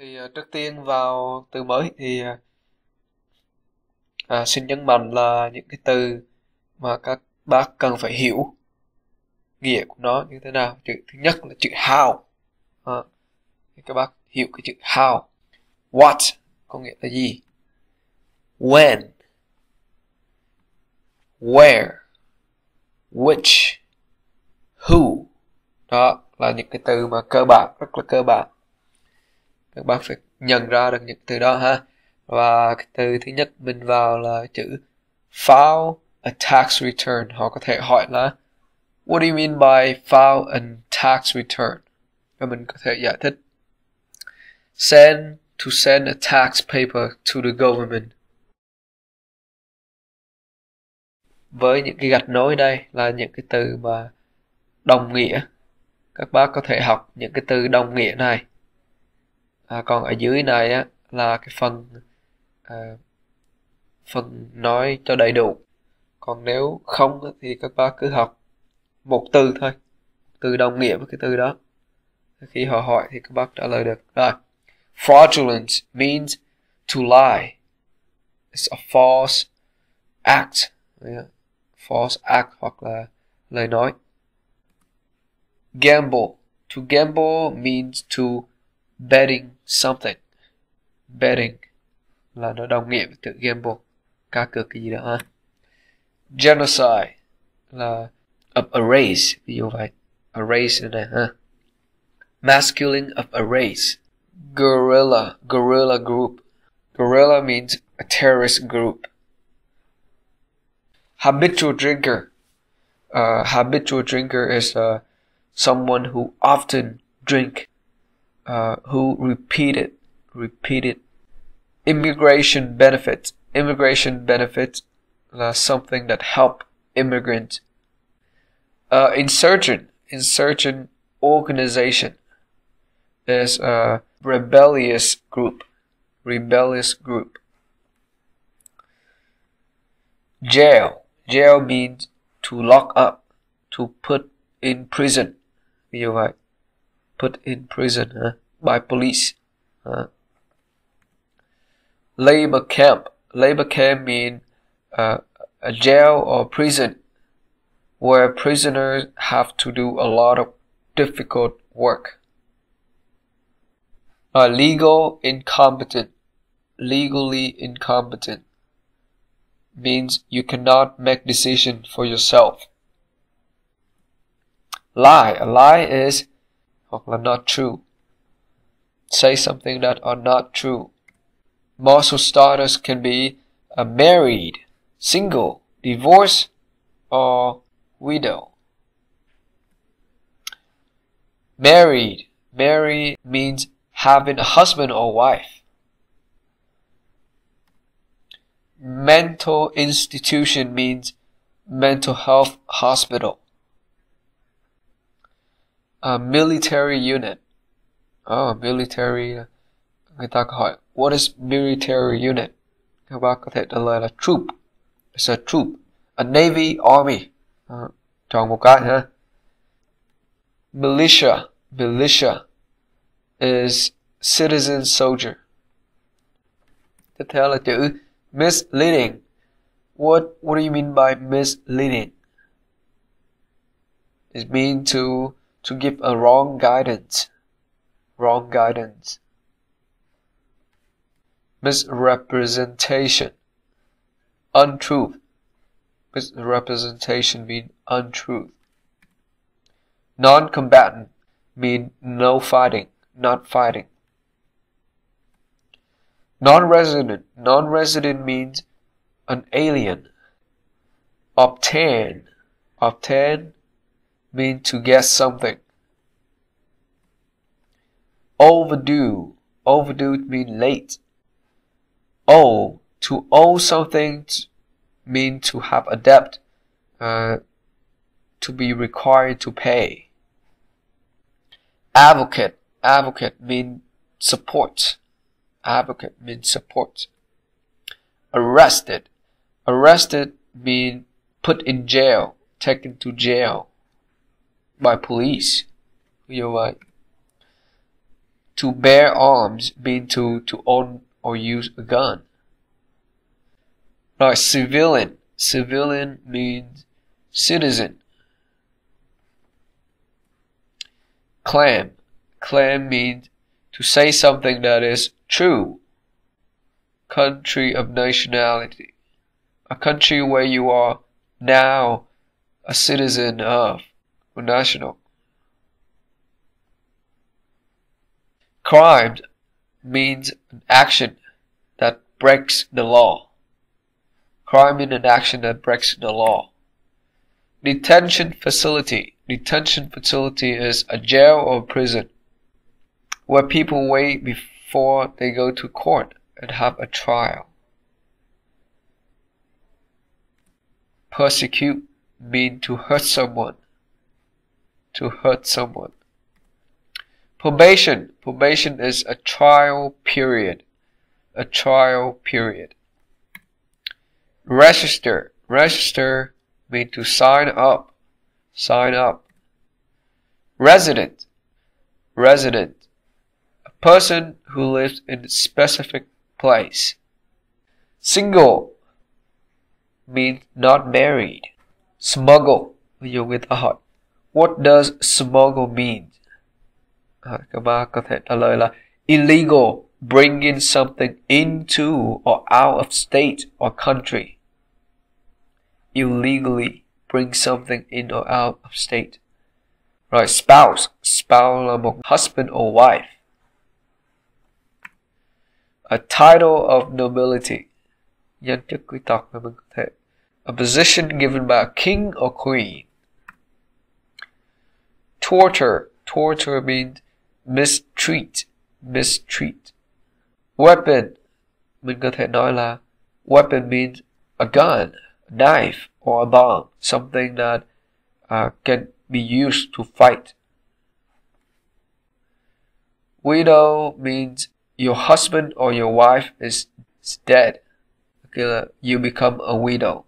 thì uh, trước tiên vào từ mới thì uh, à, xin nhấn mạnh là những cái từ mà các bác cần phải hiểu nghĩa của nó như thế nào. Chữ thứ nhất là chữ how. À, thì các bác hiểu cái chữ how. What có nghĩa là gì? When. Where. Which. Who. Đó là những cái từ mà cơ bản rất là cơ bản các bác phải nhận ra được những từ đó ha. Và cái từ thứ nhất mình vào là chữ file a tax return. Họ có thể hỏi là, what do you mean by file a tax return? Và mình có thể giải thích, send to send a tax paper to the government. Với những cái gạch nối đây là những cái từ mà đồng nghĩa. Các bác có thể học những cái từ đồng nghĩa này à, còn ở dưới này á là cái phần à, phần nói cho đầy đủ. Còn nếu không thì các bác cứ học một từ thôi. Từ đồng nghĩa với cái từ đó. Khi họ hỏi thì các bác trả lời được. Rồi. Fraudulent means to lie. It's a false act. Yeah. false act hoặc là lời nói. Gamble. To gamble means to betting something. Betting là nó đồng nghĩa với từ gamble cá cược cái gì đó ha? Genocide là of a race. Ví dụ vậy. A race này ha? Masculine of a race. Guerrilla. Guerrilla group. Guerrilla means a terrorist group. Habitual drinker. Uh, habitual drinker is uh, someone who often drink uh, who repeated repeated immigration benefits. Immigration benefits are something that help immigrants. Uh, insurgent, insurgent organization is a rebellious group, rebellious group. Jail, jail means to lock up, to put in prison. Như vậy, put in prison by police. Labor camp. Labor camp means uh, a jail or prison where prisoners have to do a lot of difficult work. Legal incompetent. Legally incompetent means you cannot make decision for yourself. Lie. A lie is not true. Say something that are not true. Marital status can be a married, single, divorced, or widow. Married. Married means having a husband or wife. Mental institution means mental health hospital. A military unit. Oh, military. Người ta hỏi What is military unit? Các bác có thể trả lời là troop. It's a troop. A navy army. À, chọn một cái ha. Militia. Militia is citizen soldier. Tiếp theo là chữ misleading. What what do you mean by misleading? It means to to give a wrong guidance. Wrong guidance misrepresentation, untruth. Misrepresentation mean untruth. Non-combatant mean no fighting, not fighting. Non-resident. Non-resident means an alien. Obtain. Obtain mean to get something. Overdue. Overdue mean late owe. To owe something mean to have a debt, uh, to be required to pay. Advocate. Advocate mean support. Advocate means support. Arrested. Arrested mean put in jail, taken to jail by police. You're right. to bear arms means to, to own or use a gun. Right, civilian. Civilian means citizen. Claim. Claim means to say something that is true. Country of nationality. A country where you are now a citizen of or national. Crime means an action that breaks the law. Crime means an action that breaks the law. Detention facility. Detention facility is a jail or prison where people wait before they go to court and have a trial. Persecute means to hurt someone. To hurt someone. Probation. Probation is a trial period. A trial period. Register. Register means to sign up. Sign up. Resident. Resident. A person who lives in a specific place. Single means not married. Smuggle. Dùng người ta hỏi What does smuggle mean? Các ba có thể trả lời là illegal, bringing something into or out of state or country. Illegally bring something in or out of state. Rồi spouse, spouse là một husband or wife. A title of nobility, nhân chức quý tộc mà mình có thể. A position given by a king or queen. Torture, torture means mistreat, mistreat. Weapon, mình weapon means a gun, a knife, or a bomb, something that uh, can be used to fight. Widow means your husband or your wife is, is dead. Okay, you become a widow.